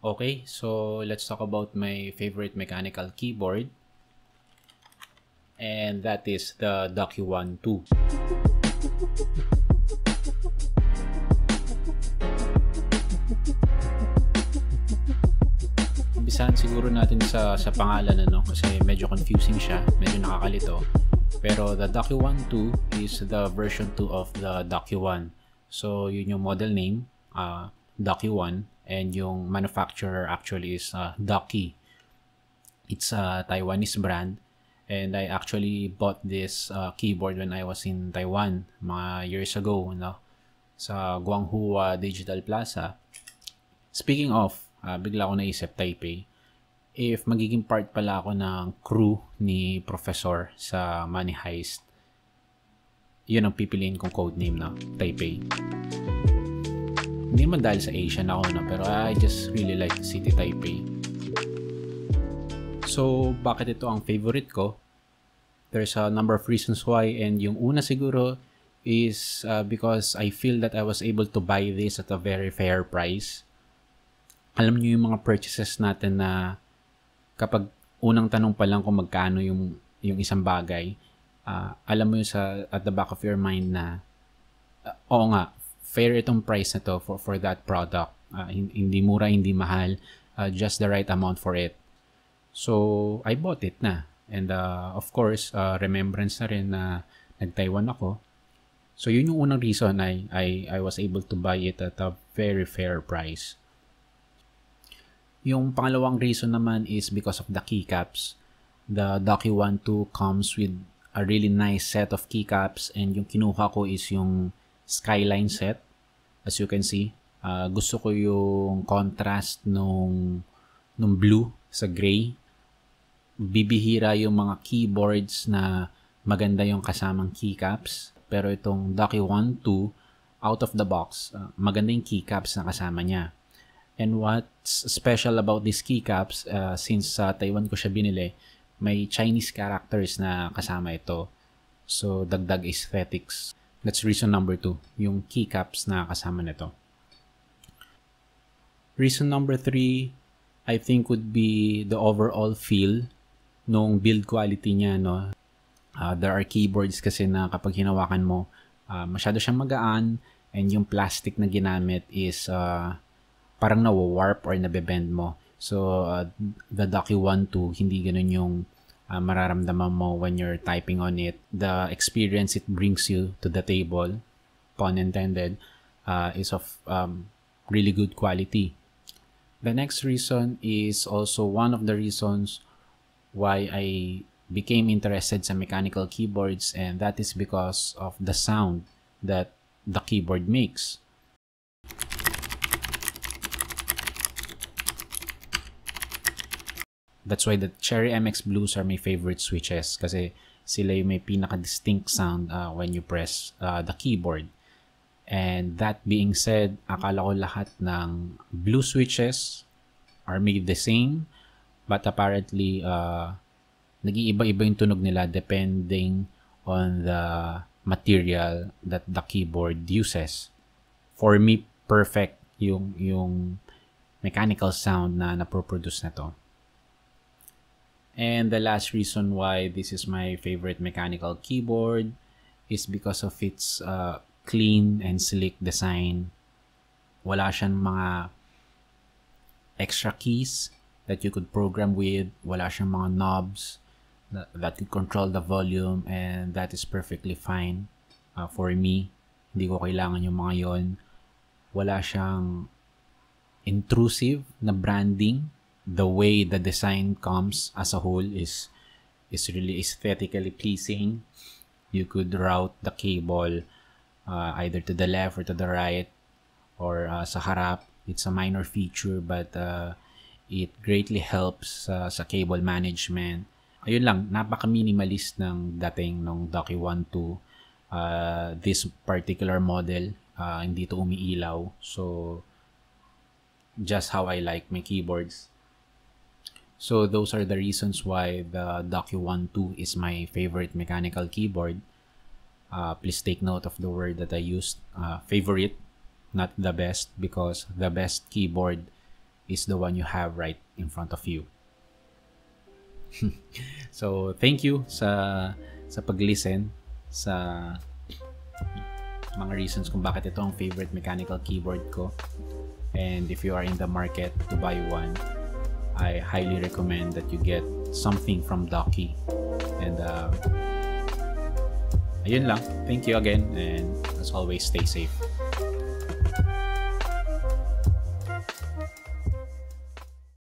Okay, so let's talk about my favorite mechanical keyboard. And that is the DocuOne 2. Umpisahan siguro natin sa, sa pangalan ano, kasi medyo confusing siya, medyo nakakalito. Pero the DocuOne 2 is the version 2 of the DocuOne. So yun yung model name, uh, DocuOne and yung manufacturer actually is uh, Ducky. It's a Taiwanese brand and I actually bought this uh, keyboard when I was in Taiwan mga years ago no sa Guanghua Digital Plaza. Speaking of, uh, bigla ako naisip Taipei. If magiging part pala ako ng crew ni Professor sa Money Heist, yun ang pipiliin kong codename na Taipei. Hindi naman dahil sa Asian ako na, pero I just really like the city Taipei. So, bakit ito ang favorite ko? There's a number of reasons why and yung una siguro is uh, because I feel that I was able to buy this at a very fair price. Alam niyo yung mga purchases natin na kapag unang tanong pa lang kung magkano yung yung isang bagay, uh, alam mo yung sa at the back of your mind na uh, oo nga, fair itong price na to for, for that product. Uh, hindi mura, hindi mahal, uh, just the right amount for it. So, I bought it na. And uh, of course, uh, remembrance na rin na nag-Taiwan ako. So, yun yung unang reason I, I, I was able to buy it at a very fair price. Yung pangalawang reason naman is because of the keycaps. The DocuOne 2 comes with a really nice set of keycaps and yung kinuha ko is yung skyline set. As you can see, uh, gusto ko yung contrast nung, nung blue sa gray. Bibihira yung mga keyboards na maganda yung kasamang keycaps. Pero itong Ducky 1 2, out of the box, uh, maganda yung keycaps na kasama niya. And what's special about these keycaps, uh, since sa uh, Taiwan ko siya binili, may Chinese characters na kasama ito. So, dagdag aesthetics. That's reason number two, yung keycaps na kasama nito. Reason number three, I think would be the overall feel nung build quality niya, no? Uh, there are keyboards kasi na kapag hinawakan mo, uh, masyado siyang magaan and yung plastic na ginamit is uh, parang nawa-warp or nabe-bend mo. So, uh, the Ducky 1 2, hindi ganun yung uh, mararamdaman mo when you're typing on it. The experience it brings you to the table, pun intended, uh, is of um, really good quality. The next reason is also one of the reasons why I became interested sa mechanical keyboards and that is because of the sound that the keyboard makes. That's why the Cherry MX Blues are my favorite switches kasi sila yung may pinaka-distinct sound uh, when you press uh, the keyboard. And that being said, akala ko lahat ng blue switches are made the same but apparently uh, nag-iiba-iba yung tunog nila depending on the material that the keyboard uses. For me, perfect yung yung mechanical sound na napoproduce na to. And the last reason why this is my favorite mechanical keyboard is because of its uh, clean and sleek design. Wala siyang mga extra keys that you could program with. Wala siyang mga knobs that, that could control the volume and that is perfectly fine uh, for me. Hindi ko kailangan yung mga yon. Wala siyang intrusive na branding the way the design comes as a whole is is really aesthetically pleasing. You could route the cable uh, either to the left or to the right or uh, sa harap. It's a minor feature but uh, it greatly helps uh, sa cable management. Ayun lang, napaka-minimalist ng dating ng Ducky 1 2. Uh, this particular model, uh, hindi to umiilaw. So, just how I like my keyboards. So those are the reasons why the Docu1 2 is my favorite mechanical keyboard. Uh, please take note of the word that I used, uh, favorite, not the best, because the best keyboard is the one you have right in front of you. so, thank you sa sa pag-listen sa mga reasons kung bakit ito ang favorite mechanical keyboard ko. And if you are in the market to buy one, I highly recommend that you get something from Docky. And uh, ayun lang. Thank you again and as always, stay safe.